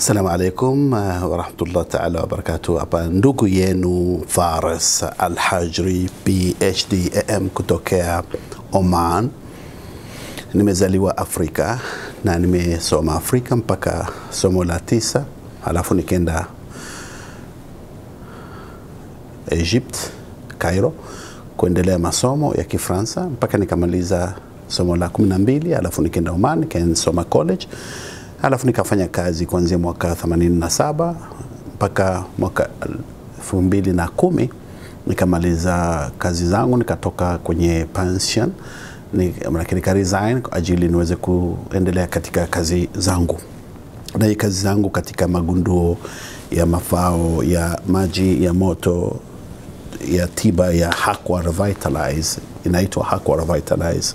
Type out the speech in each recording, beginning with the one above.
Assalamu alaikum uh, warahmatullahi taala wabarakatuh. Hapa ndugu yenu Fares Alhajri PhD AM kutokea Oman. Nimezaliwa Afrika na nimesoma Afrika mpaka somo la tisa, halafu nikenda Egypt Cairo kuendelea masomo ya Kifaransa mpaka nikamaliza somo la 12, halafu nikenda Oman nikasoma college halafu nikafanya kazi kuanzia mwaka 87 mpaka mwaka 2010 nikamaliza kazi zangu nikatoka kwenye pension lakini nika resign kwa ajili niweze kuendelea katika kazi zangu na hii kazi zangu katika magunduo ya mafao ya maji ya moto ya tiba ya Hakwa Revitalize inaitwa Hakwa Revitalize.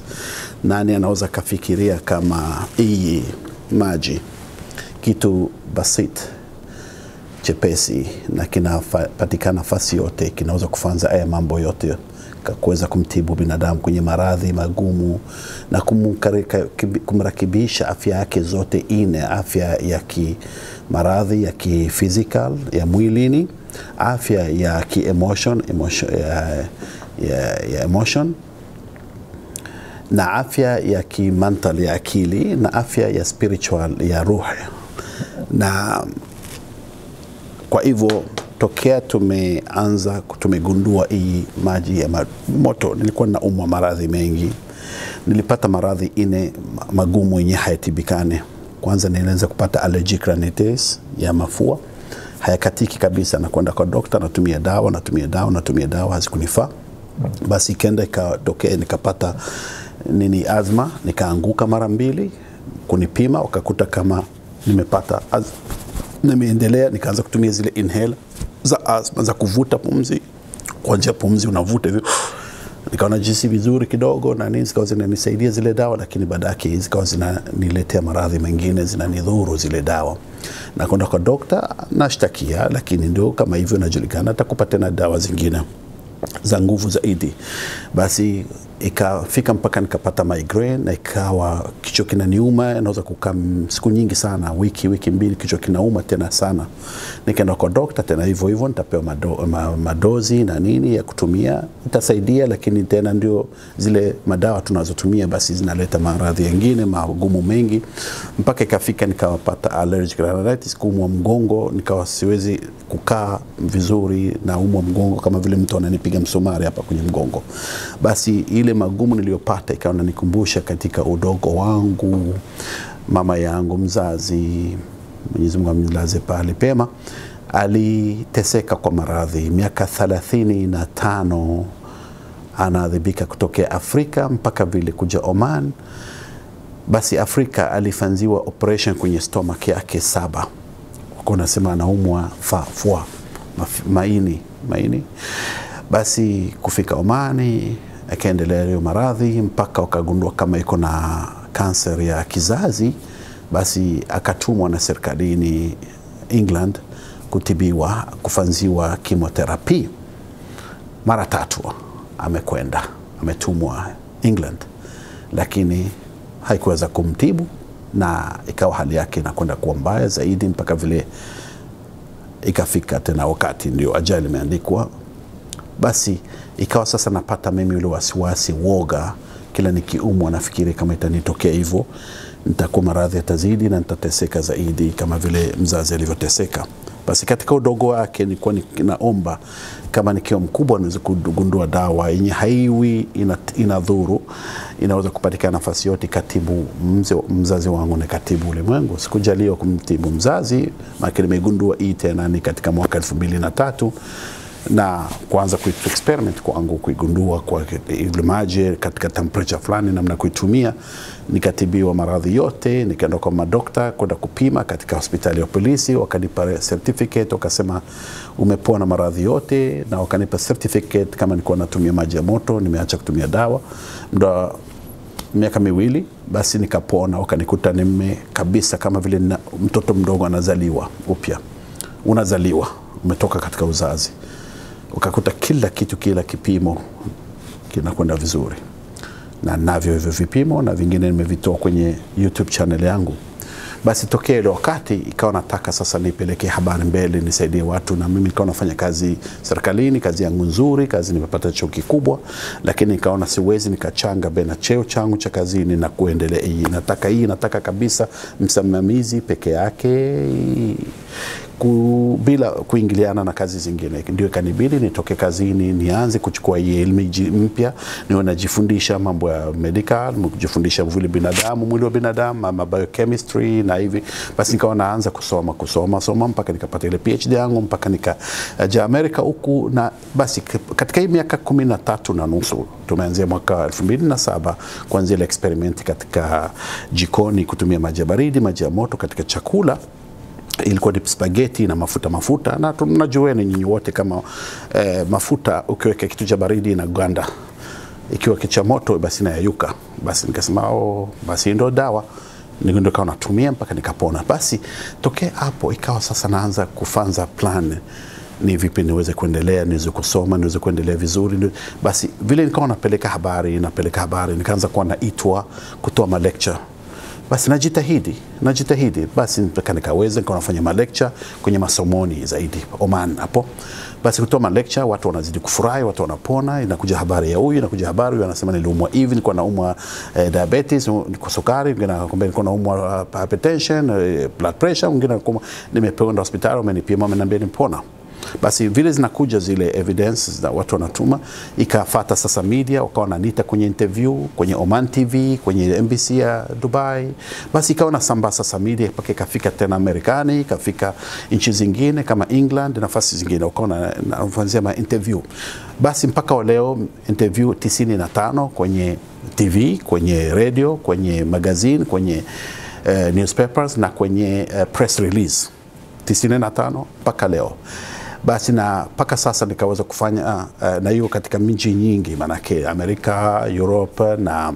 Nani anaweza kafikiria kama hii maji. Kitu basit chepesi na kinapatikana nafasi yote, kinaweza kufanza haya mambo yote kuweza kumtibu binadamu kwenye maradhi magumu na kumrakibisha afya yake zote ine, afya ya kimaradhi ya kiphysical ya mwilini, afya ya ki-emotion, emotion, ya, ya, ya emotion na afya ya kimental ya akili na afya ya spiritual ya ruhi. Na kwa hivyo tokea tumeanza tumegundua hii maji ya moto, nilikuwa naumwa maradhi mengi, nilipata maradhi ine magumu yenye hayatibikane. Kwanza nilianza kupata allergic rhinitis ya mafua hayakatiki kabisa, nakwenda kwa dokta, natumia dawa natumia dawa natumia dawa, hazikunifaa. Basi ikenda ikatokea nikapata nini azma, nikaanguka mara mbili, kunipima wakakuta kama nimepata azma. Nimeendelea nikaanza kutumia zile inhaler za azma za kuvuta pumzi kwa njia pumzi, unavuta hivyo, nikaona jinsi vizuri kidogo na nini, zikawa zinanisaidia zile dawa, lakini baada yake zikawa zinaniletea maradhi mengine, zinanidhuru zile dawa. Nakwenda kwa dokta, nashtakia, lakini ndio kama hivyo najulikana atakupa tena dawa zingine za nguvu zaidi. Basi ikafika mpaka nikapata migraine na ikawa kichwa kinaniuma, naweza kukaa siku nyingi sana, wiki wiki mbili, kichwa kinauma tena sana. Nikaenda kwa dokta tena hivyo hivyo, nitapewa mado, ma, madozi na nini ya kutumia, itasaidia, lakini tena ndio zile madawa tunazotumia basi zinaleta maradhi yengine magumu mengi, mpaka ikafika nikawapata allergic rhinitis, kuumwa mgongo, nikawa siwezi kukaa vizuri na umwa mgongo kama vile mtu ananipiga msumari hapa kwenye mgongo. Basi ile magumu niliyopata ikawa nanikumbusha katika udogo wangu, mama yangu mzazi, Mwenyezi Mungu amlaze pale pema, aliteseka kwa maradhi miaka thelathini na tano anaadhibika kutokea Afrika mpaka vile kuja Oman. Basi Afrika alifanziwa operation kwenye stomach yake saba, nasema anaumwa fafua maini maini. Basi kufika Omani akaendelea hiyo maradhi mpaka wakagundua kama iko na kanser ya kizazi. Basi akatumwa na serikalini England kutibiwa, kufanziwa kimotherapi mara tatu. Amekwenda ametumwa England, lakini haikuweza kumtibu na ikawa hali yake inakwenda kuwa mbaya zaidi mpaka vile ikafika tena wakati ndio ajali imeandikwa. Basi ikawa sasa napata mimi ule wasiwasi, woga, kila nikiumwa nafikiri kama itanitokea hivyo nitakuwa maradhi yatazidi na nitateseka zaidi kama vile mzazi alivyoteseka. Basi katika udogo wake nilikuwa naomba kama nikiwa mkubwa niweze kugundua dawa yenye haiwi inadhuru, inaweza kupatikana nafasi yote, katibu mze, mzazi wangu na katibu ulimwengu. Sikujaliwa kumtibu mzazi, maana nimegundua hii tena ni katika mwaka elfu mbili na tatu na kuanza ku experiment kwangu kuigundua kwa ile maji katika temperature fulani namna kuitumia. Nikatibiwa maradhi yote, nikaenda kwa madokta kwenda kupima katika hospitali ya polisi, wakanipa certificate, wakasema umepona maradhi yote, na wakanipa certificate kama nilikuwa natumia maji ya moto, nimeacha kutumia dawa muda miaka miwili. Basi nikapona, wakanikuta nime kabisa kama vile na, mtoto mdogo anazaliwa upya, unazaliwa umetoka katika uzazi ukakuta kila kitu, kila kipimo kinakwenda vizuri, na navyo hivyo vipimo na vingine nimevitoa kwenye YouTube channel yangu. Basi tokea ile wakati ikawa nataka sasa nipeleke habari mbele, nisaidie watu, na mimi nikawa nafanya kazi serikalini, kazi yangu nzuri, kazi nimepata cheo kikubwa, lakini nikaona siwezi nikachanga bena cheo changu cha kazini na kuendelea hii. Nataka hii, nataka kabisa msimamizi peke yake ku, bila kuingiliana na kazi zingine. Ndio ikanibidi nitoke kazini nianze kuchukua hii elimu mpya, niwe najifundisha mambo ya medical, kujifundisha vile binadamu, mwili wa binadamu, ama biochemistry na hivi. Basi nikawa naanza kusoma kusoma soma mpaka nikapata ile PhD yangu mpaka nikaja Amerika huku, na basi katika hii miaka kumi na tatu na nusu tumeanzia mwaka elfu mbili na saba kuanzia ile experiment katika jikoni kutumia maji ya baridi, maji ya moto katika chakula ilikuwa ni spaghetti na mafuta mafuta, na tunajueni nyinyi wote kama eh, mafuta ukiweka kitu cha baridi na ganda, ikiwa kicha cha moto basi inayayuka. Basi nikasema oh, basi ndo dawa Ndio nikawa natumia mpaka nikapona. Basi tokea hapo ikawa sasa naanza kufanza plan ni vipi niweze kuendelea, niweze kusoma, niweze kuendelea vizuri. Ni- Basi vile nikawa napeleka habari, napeleka habari, nikaanza kuwa naitwa kutoa ma lecture basi najitahidi najitahidi. Basi nikaweza nikawa nafanya malecture kwenye masomoni zaidi. Oman hapo. Basi kutoa malecture watu wanazidi kufurahi watu wanapona. Inakuja habari ya huyu inakuja habari huyu anasema niliumwa hivi nilikuwa naumwa eh, diabetes niko sukari mwingine nilikuwa naumwa uh, hypertension eh, blood pressure mwingine nimepewa hospitali wamenipima wameniambia nipona basi vile zinakuja zile evidence za watu wanatuma, ikafata sasa media wakawa wananiita kwenye interview kwenye Oman TV, kwenye MBC ya Dubai, basi ikawa nasambaa sasa media mpaka ikafika tena Marekani, ikafika nchi zingine kama England, nafasi zingine wakawa na- nafanyia ma interview, basi mpaka leo interview 95 kwenye TV, kwenye radio, kwenye magazine, kwenye uh, newspapers na kwenye uh, press release. 95 mpaka leo basi na mpaka sasa nikaweza kufanya uh, na hiyo katika miji nyingi manake Amerika, Europe na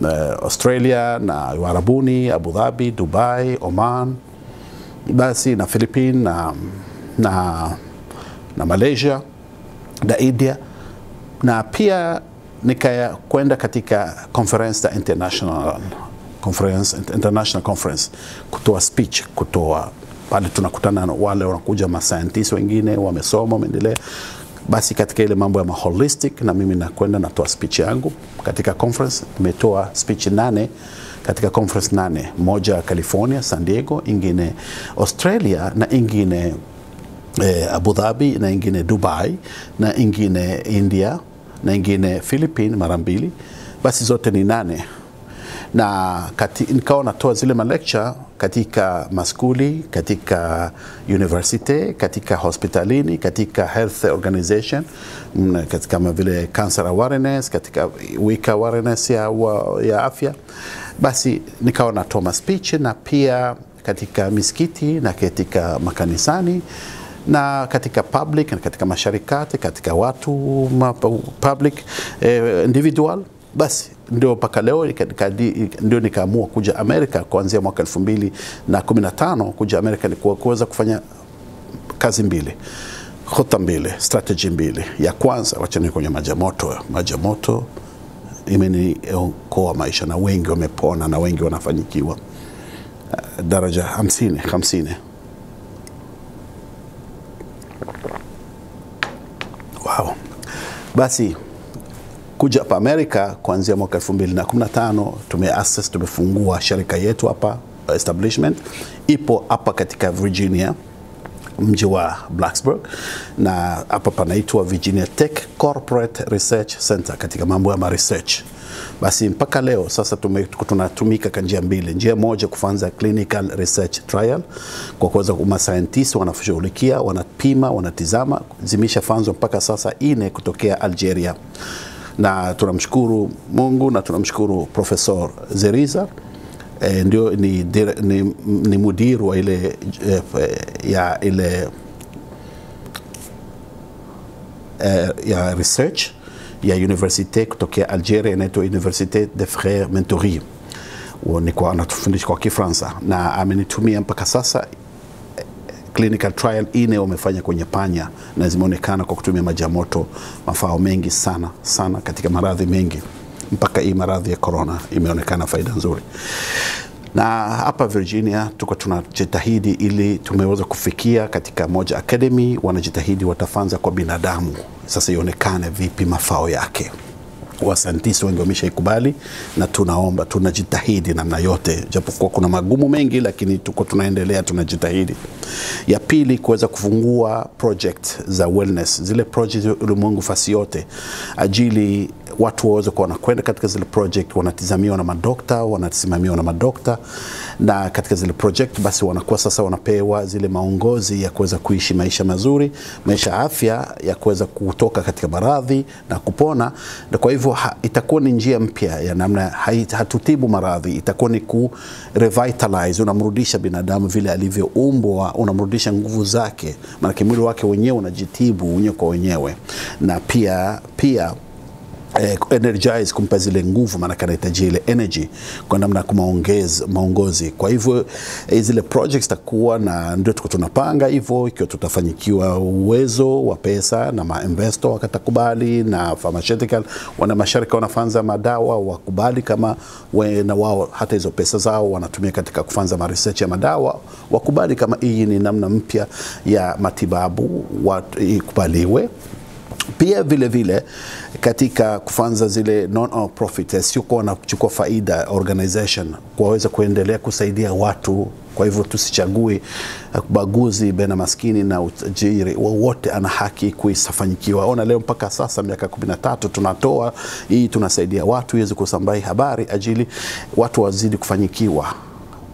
uh, Australia na Uarabuni, Abu Dhabi, Dubai, Oman, basi na Philippines na, na, na Malaysia na India na pia nikakwenda katika conference za international conference, international conference kutoa speech, kutoa pale tunakutana na wale wanakuja ma scientists wengine wamesoma wameendelea, basi katika ile mambo ya maholistic na mimi nakwenda natoa speech yangu. Katika conference. Nimetoa speech nane. Katika conference nane, moja California, San Diego, ingine Australia na ingine eh, Abu Dhabi na ingine Dubai na ingine India na ingine Philippines mara mbili, basi zote ni nane. Na kati, nikawa natoa zile malecture katika maskuli, katika university, katika hospitalini, katika health organization, mm, kama vile cancer awareness, katika week awareness ya, wa, ya afya. Basi nikawa natoa speech na pia katika misikiti na katika makanisani na katika public na katika masharikati katika watu public eh, individual basi ndio mpaka leo ndio nikaamua kuja Amerika kuanzia mwaka elfu mbili na kumi na tano kuja Amerika ni kuweza kufanya kazi mbili hota mbili strategy mbili. Ya kwanza wacha ni kwenye maji moto. Maji moto imeniokoa maisha na wengi wamepona na wengi wanafanyikiwa. Uh, daraja hamsini hamsini. Wow. basi kuja hapa Amerika kuanzia mwaka 2015 tumeassess tumefungua shirika yetu hapa establishment ipo hapa katika Virginia mji wa Blacksburg na hapa panaitwa Virginia Tech Corporate Research Center katika mambo ya research. Basi mpaka leo sasa tume, tunatumika kwa njia mbili. Njia moja kufanza clinical research trial kwa kuweza kuma scientists wanashughulikia, wanapima, wanatizama, zimeshafanzwa mpaka sasa ine kutokea Algeria na tunamshukuru Mungu na tunamshukuru Professor Zeriza. E, ndio ni, dire- ni, ni mudiru wa ile eh, ya ile eh, ya research ya universite kutokea Algeria inaitwa Universite des Frères Mentori, ni kwa anatufundisha kwa Kifaransa na amenitumia mpaka sasa clinical trial ine wamefanya kwenye panya na zimeonekana kwa kutumia maji ya moto mafao mengi sana sana katika maradhi mengi. Mpaka hii maradhi ya corona imeonekana faida nzuri. Na hapa Virginia tuko tunajitahidi ili tumeweza kufikia katika moja academy, wanajitahidi watafanza kwa binadamu, sasa ionekane vipi mafao yake. Wasantisi wengi wameshaikubali na tunaomba tunajitahidi namna yote, japokuwa kuna magumu mengi, lakini tuko tunaendelea, tunajitahidi. Ya pili kuweza kufungua project za wellness, zile project ulimwengu fasi yote, ajili watu waweze kuwa wanakwenda katika zile project, wanatizamiwa na madokta, wanasimamiwa na madokta, na katika zile project basi wanakuwa sasa wanapewa zile maongozi ya kuweza kuishi maisha mazuri, maisha ya afya, ya kuweza kutoka katika maradhi na kupona. Na kwa hivyo itakuwa ni njia mpya ya namna hatutibu maradhi, itakuwa ni ku revitalize, unamrudisha binadamu vile alivyoumbwa, unamrudisha nguvu zake, maanake mwili wake wenyewe unajitibu wenyewe kwa wenyewe, na pia pia eh, energize kumpa zile nguvu, maanake anahitaji ile energy kwa namna ya maongozi. Kwa hivyo eh, zile projects takuwa na ndio tuko tunapanga hivyo, ikiwa tutafanyikiwa uwezo wa pesa na mainvestor wakatakubali na pharmaceutical wana masharika wanafanza madawa wakubali kama we, na wao hata hizo pesa zao wanatumia katika kufanza ma research ya madawa wakubali kama hii ni namna mpya ya matibabu wat, ikubaliwe pia vile vile katika kufanza zile non profit siokuwa na kuchukua faida organization kuwaweza kuendelea kusaidia watu. Kwa hivyo tusichagui baguzi bena maskini na utajiri wowote ana haki kuisafanyikiwa. Ona leo mpaka sasa miaka 13 tunatoa hii tunasaidia watu iweze kusambai habari ajili watu wazidi kufanyikiwa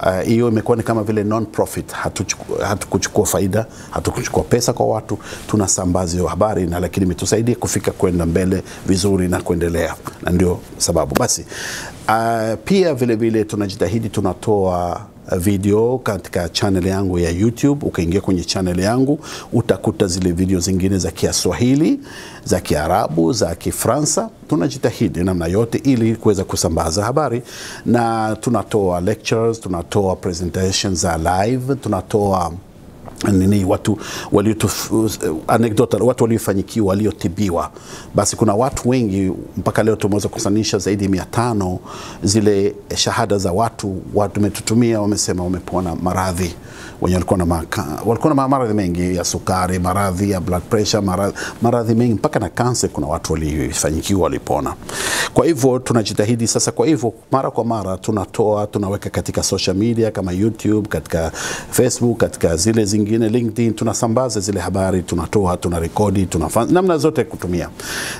Uh, hiyo imekuwa ni kama vile non profit, hatukuchukua hatu faida, hatukuchukua pesa kwa watu, tunasambaza hiyo habari na lakini imetusaidia kufika kwenda mbele vizuri na kuendelea, na ndio sababu basi. Uh, pia vile vile tunajitahidi tunatoa video katika channel yangu ya YouTube. Ukaingia kwenye channel yangu utakuta zile video zingine za Kiswahili, za Kiarabu, za Kifransa. Tunajitahidi namna yote ili kuweza kusambaza habari, na tunatoa lectures, tunatoa presentations za live, tunatoa nini watu walio anecdotal watu waliofanyikiwa waliotibiwa. Basi kuna watu wengi mpaka leo tumeweza kusanisha zaidi ya mia tano zile shahada za watu watu wametutumia, wamesema wamepona maradhi wenye walikuwa na walikuwa na maradhi mengi ya sukari, maradhi ya blood pressure, maradhi, maradhi mengi mpaka na kansa. Kuna watu walifanyikiwa walipona. Kwa hivyo tunajitahidi sasa. Kwa hivyo mara kwa mara tunatoa tunaweka katika social media kama YouTube, katika Facebook, katika zile zingine LinkedIn, tunasambaza zile habari, tunatoa, tunarekodi, tunafanya namna zote kutumia,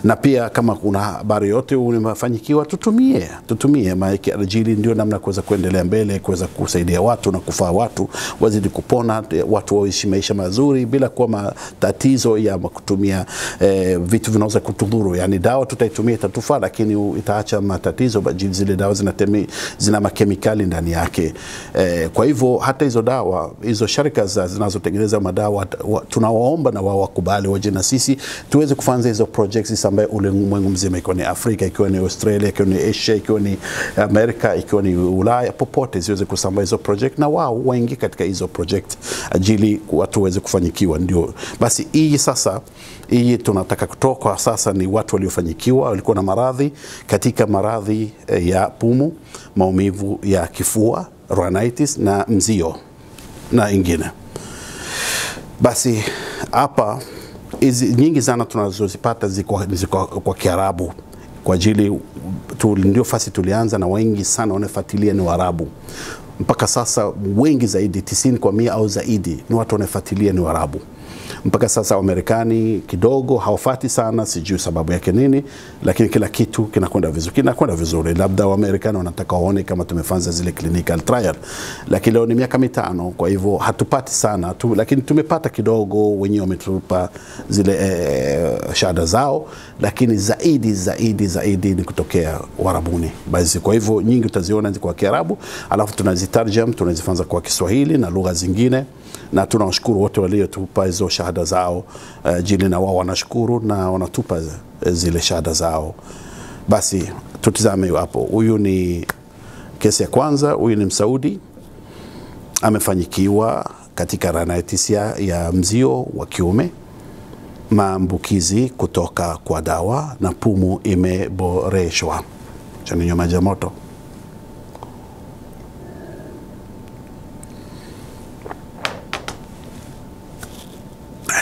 na pia kama kuna habari yote umefanyikiwa, tutumie tutumie, maana ajili ndio namna kuweza kuendelea mbele, kuweza kusaidia watu na kufaa watu wazidi kupona, watu waishi maisha mazuri bila kuwa matatizo ya kutumia eh, vitu vinaweza kutudhuru. Yani dawa tutaitumia itatufaa, lakini itaacha matatizo zile dawa zinatemi, zina makemikali ndani yake eh, kwa hivyo hata hizo dawa hizo sharika zinazotengeneza madawa wa, tunawaomba na wao wakubali waje na sisi tuweze kufanya hizo projects ambaye ulimwengu mzima, ikiwa ni Afrika, ikiwa ni Australia, ikiwa ni Asia, ikiwa ni Amerika, ikiwa ni Ulaya, popote ziweze kusambaa hizo project na wao waingie katika hizo project ajili watu waweze kufanyikiwa. Ndio basi, hii sasa, hii tunataka kutoka sasa ni watu waliofanyikiwa, walikuwa na maradhi katika maradhi ya pumu, maumivu ya kifua, rhinitis na mzio na ingine. Basi hapa hizi nyingi sana tunazozipata ziko, ziko kwa Kiarabu kwa ajili tu, ndio fasi tulianza na wengi sana wanafuatilia ni Waarabu mpaka sasa wengi zaidi tisini kwa mia au zaidi ni watu wanafuatilia ni Waarabu. Mpaka sasa Wamarekani kidogo hawafati sana, sijui sababu yake nini, lakini kila kitu kinakwenda vizuri, kinakwenda vizuri. Labda Wamarekani wanataka waone kama tumefanya zile clinical trial, lakini leo ni miaka mitano, kwa hivyo hatupati sana tu, lakini tumepata kidogo, wenyewe wametupa zile eh, shahada zao, lakini zaidi zaidi zaidi ni kutokea Warabuni. Basi kwa hivyo nyingi utaziona kwa Kiarabu, alafu tunazitarjam tunazifanza kwa Kiswahili na lugha zingine na tunawashukuru wote waliotupa hizo shahada zao uh, jili na wao wanashukuru na wanatupa zile shahada zao. Basi tutizame hapo. Huyu ni kesi ya kwanza. Huyu ni Msaudi amefanyikiwa katika rhinitis ya, mzio wa kiume, maambukizi kutoka kwa dawa na pumu imeboreshwa. Chaninywa maji ya moto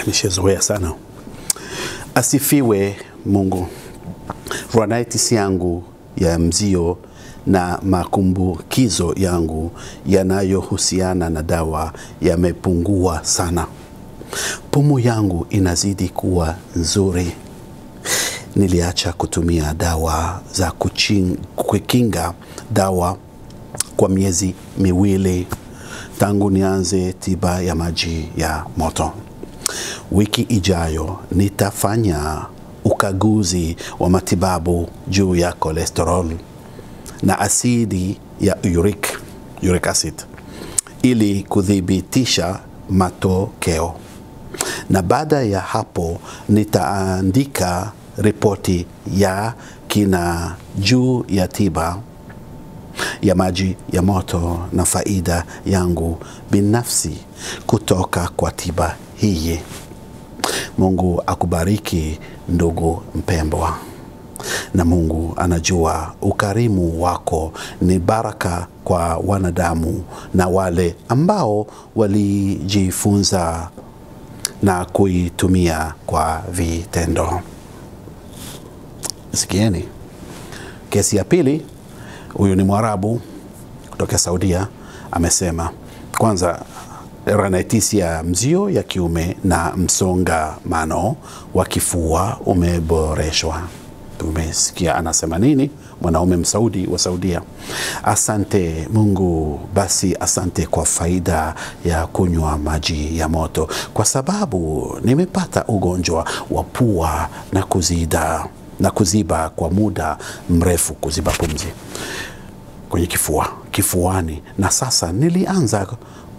nishazoea sana. Asifiwe Mungu. Rhinitis yangu ya mzio na makumbukizo yangu yanayohusiana na dawa yamepungua sana. Pumu yangu inazidi kuwa nzuri. Niliacha kutumia dawa za kukinga dawa kwa miezi miwili tangu nianze tiba ya maji ya moto. Wiki ijayo nitafanya ukaguzi wa matibabu juu ya kolesterol na asidi ya uric, uric acid ili kuthibitisha matokeo, na baada ya hapo nitaandika ripoti ya kina juu ya tiba ya maji ya moto na faida yangu binafsi kutoka kwa tiba hii. Mungu akubariki ndugu mpendwa, na Mungu anajua ukarimu wako ni baraka kwa wanadamu na wale ambao walijifunza na kuitumia kwa vitendo. Sikieni kesi ya pili. Huyu ni Mwarabu kutoka Saudia, amesema kwanza rhinitis ya mzio ya kiume na msongamano wa kifua umeboreshwa. Tumesikia anasema nini mwanaume msaudi wa Saudia. Asante Mungu, basi asante kwa faida ya kunywa maji ya moto, kwa sababu nimepata ugonjwa wa pua na kuzida na kuziba kwa muda mrefu, kuziba pumzi kwenye kifua kifuani, na sasa nilianza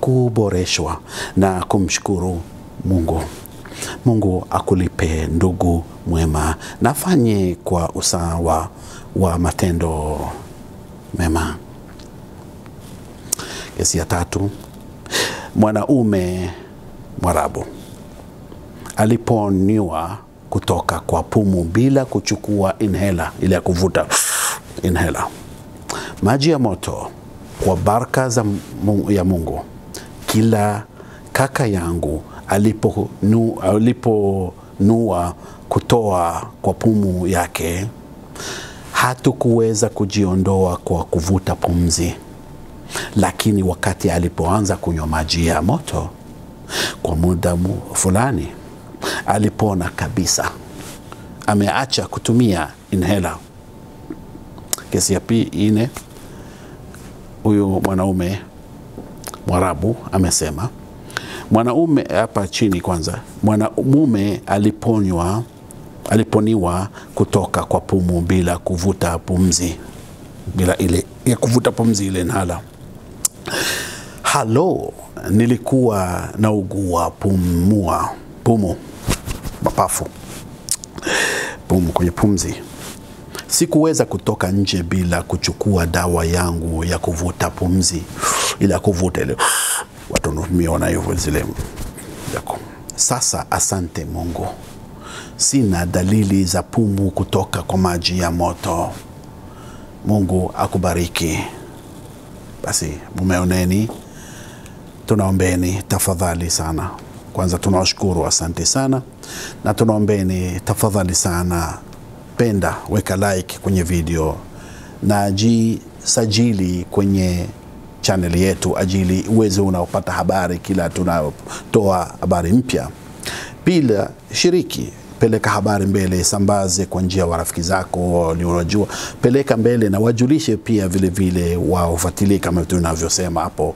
kuboreshwa na kumshukuru Mungu. Mungu akulipe ndugu mwema, nafanye kwa usawa wa matendo mema. Kesi ya tatu, mwanaume Mwarabu aliponiwa kutoka kwa pumu bila kuchukua inhela ile ya kuvuta inhela maji ya moto kwa baraka za ya Mungu kila kaka yangu aliponua alipo kutoa kwa pumu yake hatukuweza kujiondoa kwa kuvuta pumzi, lakini wakati alipoanza kunywa maji ya moto kwa muda fulani alipona kabisa, ameacha kutumia inhela. Kesi ya ine, huyu mwanaume Mwarabu amesema mwanaume hapa chini kwanza, mwanamume aliponywa aliponiwa kutoka kwa pumu bila kuvuta pumzi, bila ile ya kuvuta pumzi ile nala. Halo, nilikuwa naugua pumua pumu mapafu pumu kwenye pumzi. Sikuweza kutoka nje bila kuchukua dawa yangu ya kuvuta pumzi, ile ya kuvuta ile watu miona hivyo zile yako. Sasa asante Mungu, sina dalili za pumu kutoka kwa maji ya moto. Mungu akubariki. Basi mumeoneni, tunaombeni tafadhali sana. Kwanza tunawashukuru, asante sana, na tunaombeni tafadhali sana, penda, weka like kwenye video na jisajili kwenye channel yetu ajili uweze unaopata habari kila tunayotoa habari mpya. Pila shiriki, peleka habari mbele, sambaze kwa njia wa rafiki zako unajua, peleka mbele na wajulishe pia vile vile wafuatilie kama tunavyosema hapo,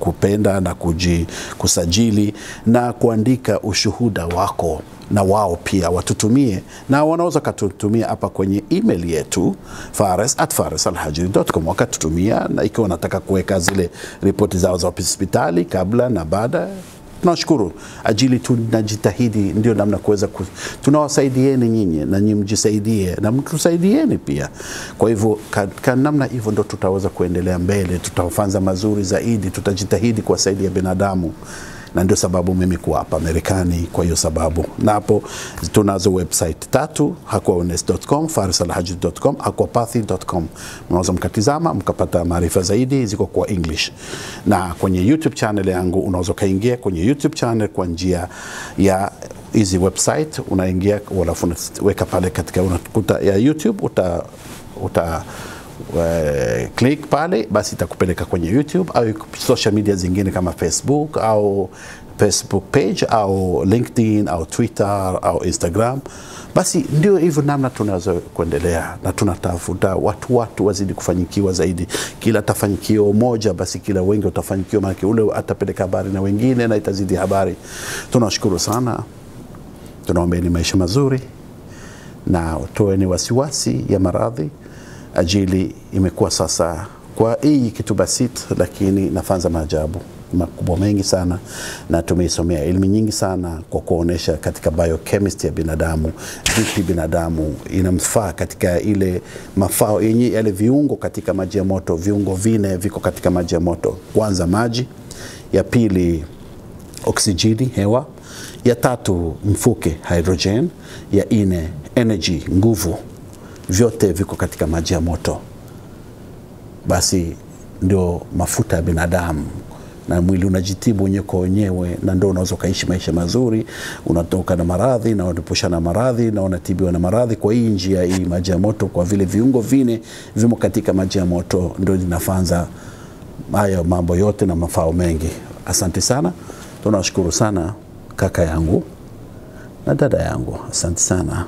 kupenda na kuji, kusajili na kuandika ushuhuda wako na wao pia watutumie, na wanaweza katutumia hapa kwenye email yetu fares at faresalhajiri.com, wakatutumia na ikiwa wanataka kuweka zile ripoti zao za hospitali kabla na baada tunashukuru ajili tunajitahidi, ndio namna kuweza ku, tunawasaidieni nyinyi na nyinyi mjisaidie na mtusaidieni pia. Kwa hivyo ka namna hivyo ndo tutaweza kuendelea mbele, tutafanza mazuri zaidi, tutajitahidi kuwasaidia binadamu na ndio sababu mimi kuwa hapa Marekani. Kwa hiyo sababu, napo tunazo website tatu, hakuaones.com, farisalhaji.com, aquapathy.com. Mnaweza mkatizama mkapata maarifa zaidi, ziko kwa English. Na kwenye YouTube channel yangu unaweza ukaingia kwenye YouTube channel kwa njia ya hizi website, unaingia alafu unaweka pale katika unakuta ya YouTube uta, uta uh, click pale basi itakupeleka kwenye YouTube au social media zingine kama Facebook au Facebook page au LinkedIn au Twitter au Instagram. Basi ndio hivyo namna tunaweza kuendelea na tunatafuta watu watu wazidi kufanyikiwa zaidi. Kila tafanyikio moja, basi kila wengi watafanyikiwa, maana ule atapeleka habari na wengine na itazidi habari. Tunashukuru sana, tunaombeni maisha mazuri na toeni wasiwasi ya maradhi ajili imekuwa sasa kwa hii kitu basit, lakini nafanza maajabu makubwa mengi sana, na tumeisomea elimu nyingi sana kwa kuonesha katika biochemistry ya binadamu, vipi binadamu inamfaa katika ile mafao yenye yale viungo katika maji ya moto. Viungo vine viko katika maji ya moto, kwanza maji, ya pili oksijeni hewa, ya tatu mfuke hydrogen, ya ine energy nguvu vyote viko katika maji ya moto. Basi ndio mafuta ya binadamu na mwili unajitibu wenyewe kwa wenyewe, na ndio unaweza ukaishi maisha mazuri, unatoka na maradhi na unaepusha na maradhi na unatibiwa na maradhi kwa hii njia hii maji ya moto, kwa vile viungo vine vimo katika maji ya moto, ndio linafanza hayo mambo yote na mafao mengi. Asante sana, tunawashukuru sana kaka yangu na dada yangu, asante sana.